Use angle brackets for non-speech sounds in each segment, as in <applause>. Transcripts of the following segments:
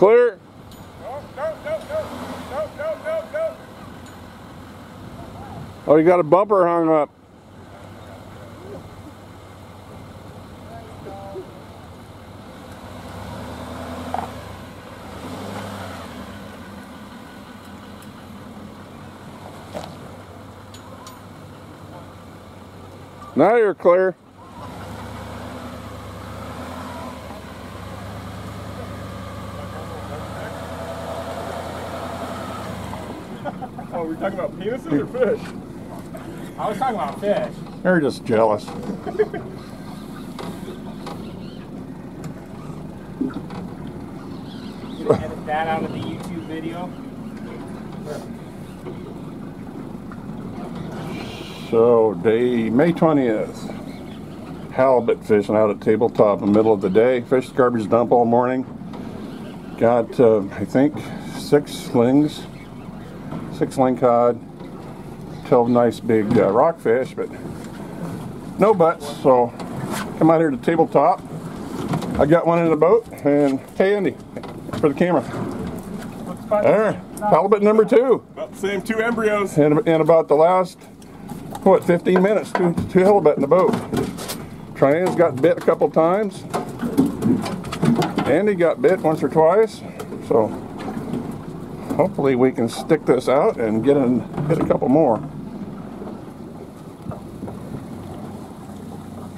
Clear. No, no, no, no, no, no, no, no. Oh, you got a bumper hung up. Now you're clear. <laughs> Oh, we're talking about penises or fish? I was talking about fish. They're just jealous. Edit that out of the YouTube video. So, day May 20th. Halibut fishing out at tabletop in the middle of the day. Fished garbage dump all morning. Got, uh, I think, six slings, six lingcod, 12 nice big uh, rockfish, but no butts. So, come out here to tabletop. I got one in the boat, and hey, Andy, for the camera. There, halibut number two. About the same two embryos. in, in about the last what 15 minutes two, two halibut in the boat Triana's got bit a couple times Andy got bit once or twice so hopefully we can stick this out and get in hit a couple more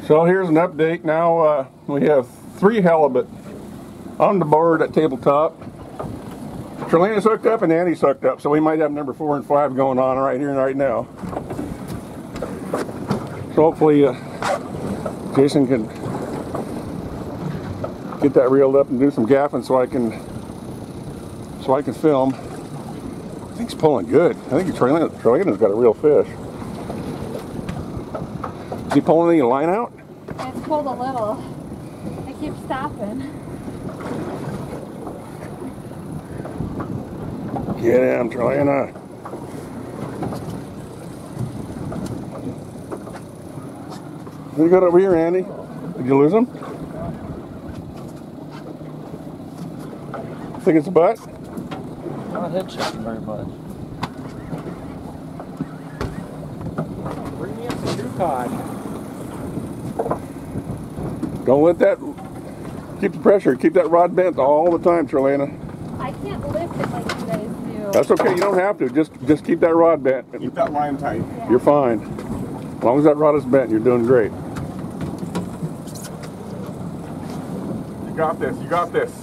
so here's an update now uh, we have three halibut on the board at tabletop Trelana's hooked up and Andy's hooked up, so we might have number four and five going on right here and right now. So hopefully uh, Jason can get that reeled up and do some gaffing so I can so I can film. I he's pulling good. I think Trelana, Trelana's got a real fish. Is he pulling any line out? It's pulled a little. I keep stopping. Get him, Trelana. What you got over here, Andy? Did you lose him? Think it's a butt? Not head checking very much. Bring me up some new cod. Don't let that keep the pressure. Keep that rod bent all the time, Trelana. I can't lift it like you guys do. That's okay. You don't have to. Just just keep that rod bent. Keep that line tight. You're fine. As long as that rod is bent, you're doing great. You got this. You got this.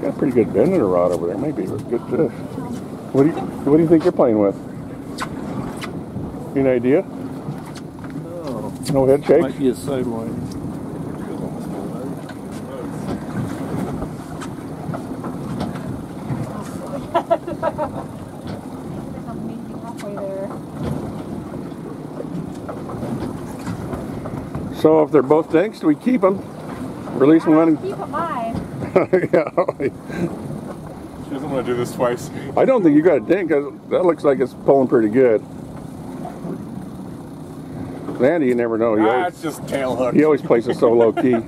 Got a pretty good bend in her rod over there. Maybe a good fish. What do you What do you think you're playing with? Any idea? No. No head shake. might be a sideline. I'm meeting halfway there. So if they're both dinks, do we keep them? Release I one. don't keep them mine. Yeah. She doesn't want to do this twice. I don't think you got a dink. 'cause That looks like it's pulling pretty good. Andy, you never know. He Ah, always, it's just tail hook. he always plays it so low key. <laughs>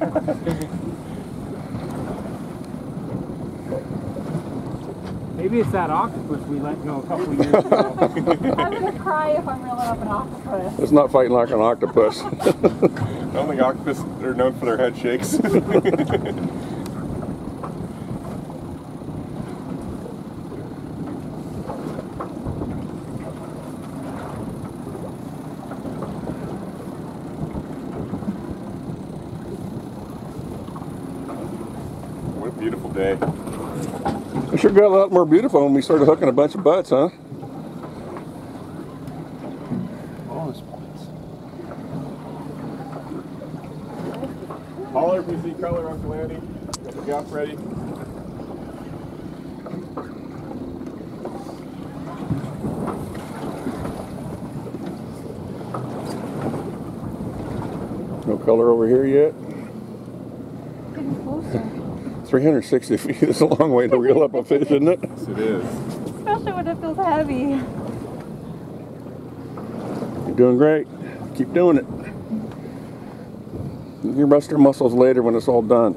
Maybe it's that octopus we let go a couple years <laughs> ago. I'm gonna cry if I'm reeling up an octopus. It's not fighting like an octopus. <laughs> I don't think octopus are known for their head shakes. A beautiful day. it sure got a lot more beautiful when we started hooking a bunch of butts, huh? Bonus points. Holler if you see color, Uncle Andy. Got the gaff ready. No color over here yet. Getting closer. 360 <laughs> feet is a long way to reel up a fish, isn't it? Yes, it is. Especially when it feels heavy. You're doing great. Keep doing it. You rest your muscles later when it's all done.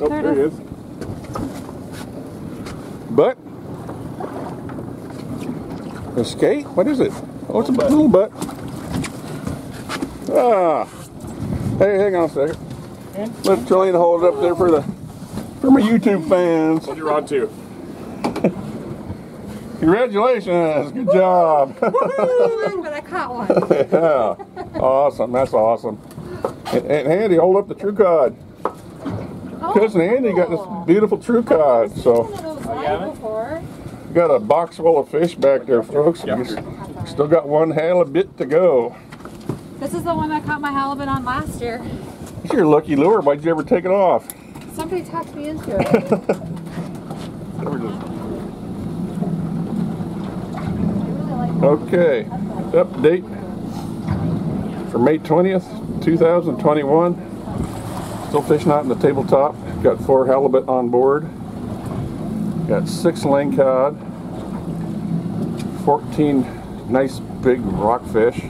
Oh, There it there it is. But a skate? What is it? Oh, it's a Little little butt. Ah. Hey, hang on a second. Let Charlene hold it up there for the for my YouTube fans. Hold your rod too. Congratulations. Good job. But I caught one. <laughs> yeah. Awesome. That's awesome. And, and Andy, hold up the true cod. Oh, Cousin Andy got this oh. beautiful true cod. So One of those Oh, you live haven't? before. got a box full of fish back there, folks. Yeah. We Still got one halibut to go. This is the one I caught my halibut on last year. It's your lucky lure. Why'd you ever take it off? Somebody talked me into it. We're just- I really like Okay, update for May 20th, 2021. Still fishing out in the tabletop. Got four halibut on board. Got six lingcod. 14 nice big rockfish.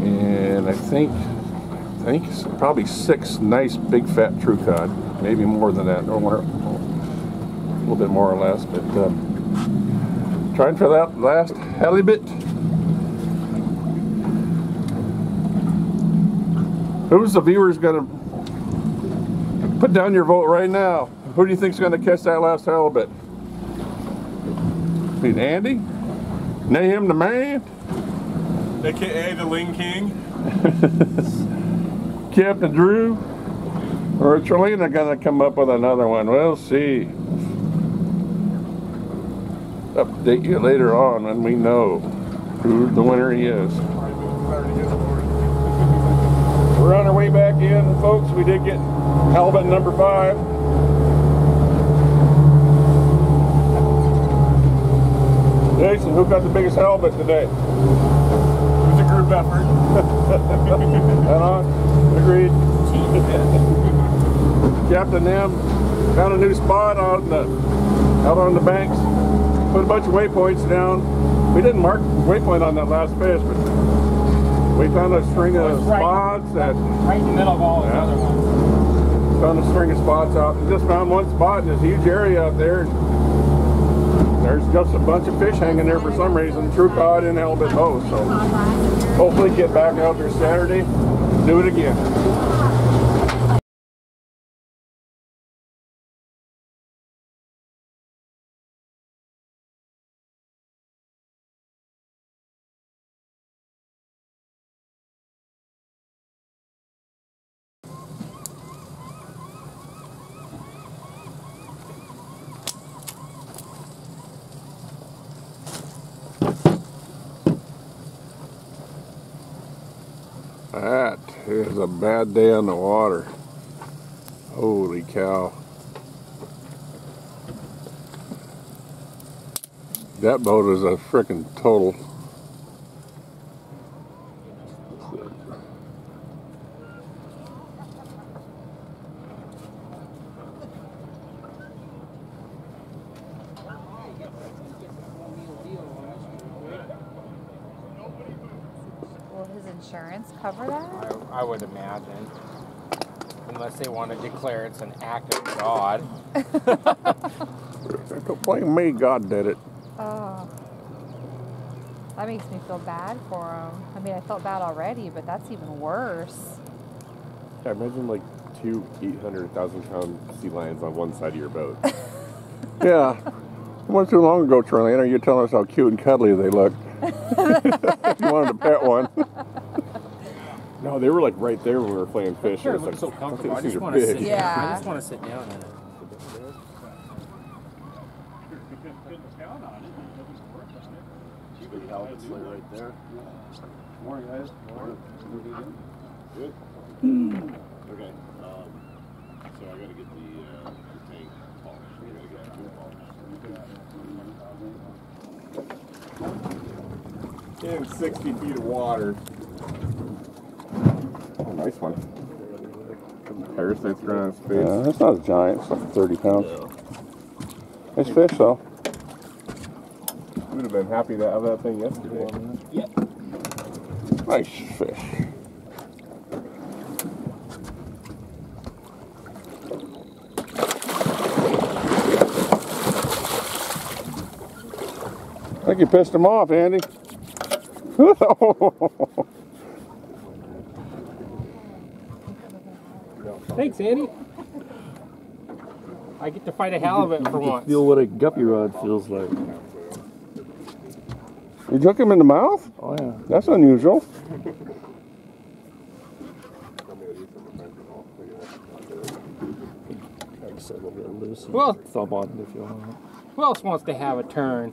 And I think, I think it's probably six nice big fat true cod. Maybe more than that, or more, a little bit more or less, but um, trying for that last halibut. Who's the viewers gonna put down your vote right now? Who do you think's gonna catch that last halibut? I mean, Andy? Nahum the man? AKA the Ling King. <laughs> Captain Drew? Or Trelina gonna come up with another one? We'll see. Update you later on when we know who the winner is. We're on our way back in, folks. We did get halibut number five. Jason, who got the biggest halibut today? It was a group effort. Head on. Agreed. Captain them found a new spot out in the out on the banks. Put a bunch of waypoints down. We didn't mark waypoint on that last fish, but we found a string of Right. spots that Right in the middle of all the Yeah. other ones. found a string of spots out. Just found one spot in this huge area out there. There's just a bunch of fish hanging there for some reason. True cod and halibut both. So hopefully get back out there Saturday. Do it again. That is a bad day on the water. Holy cow. That boat is a freaking total. Insurance cover that? I, I would imagine. Unless they want to declare it's an act of God. <laughs> Don't blame me, God did it. Oh. That makes me feel bad for him. I mean, I felt bad already, but that's even worse. Yeah, imagine like two 800,000 pound sea lions on one side of your boat. <laughs> Yeah. It wasn't too long ago, Charlene, are you telling us how cute and cuddly they look. If <laughs> you wanted to pet one. No, they were like right there when we were playing fish. Sure, and it it's looks so like, comfortable. I these just are want to big. sit. Yeah. I just want to sit down in it. right there. Morning, guys. Good. Okay. Um, so I gotta get the, uh, the tank polished. We gotta get the fuel polished. In 60 feet of water. Oh, nice one. Parasites growing on its face. Yeah, that's not a giant. It's like 30 pounds. Yeah. Nice fish, though. You would have been happy to have that thing yesterday. Yep. Nice fish. I think you pissed him off, Andy. <laughs> <laughs> Thanks, Andy. I get to fight a halibut for once. Feel what a guppy rod feels like. you took him in the mouth? Oh yeah. That's unusual. Like I said, a little bit loose. and Well- thumb on it if you want. Who else wants to have a turn?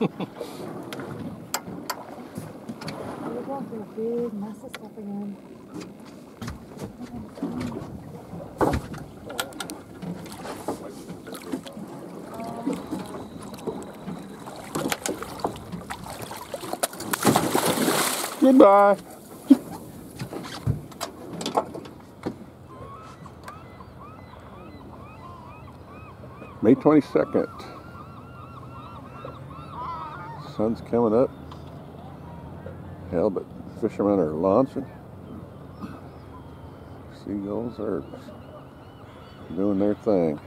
We're going through a big mess of stuff again. Goodbye. May 22nd. Sun's coming up. Halibut fishermen are launching. Seagulls are doing their thing.